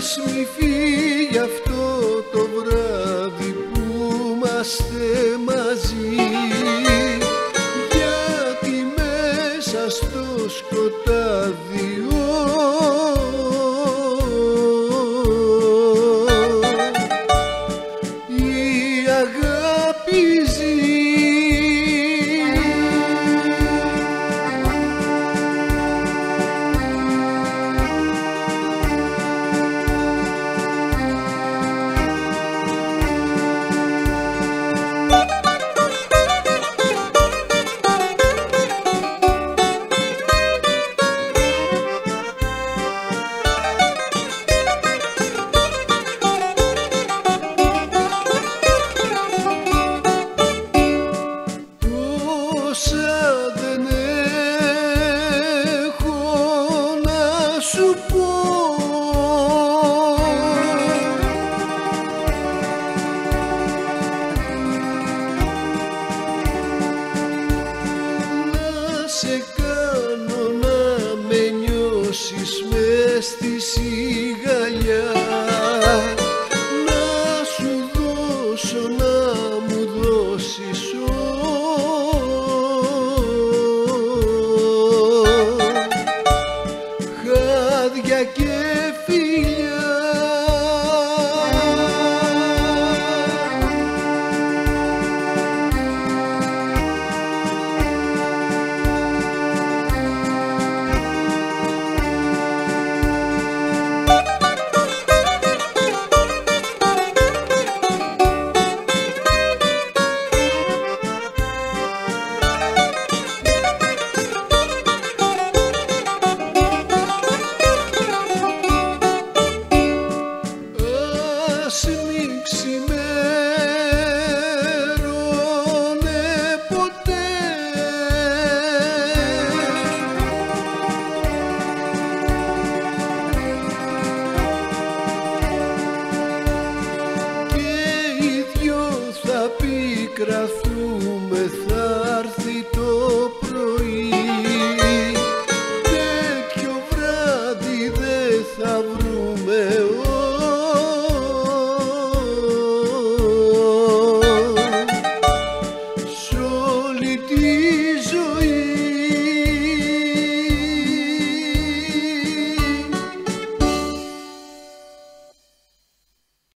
μας μη αυτό το βράδυ που είμαστε μαζί. Γιατί μέσα στο σκοτάδι η αγάπη Όσα δεν έχω να σου πω. Να σε κάνω να με νιώσεις μες στη σιγαλιά. Χάδια και φιλιά αυτού με θα έρθει το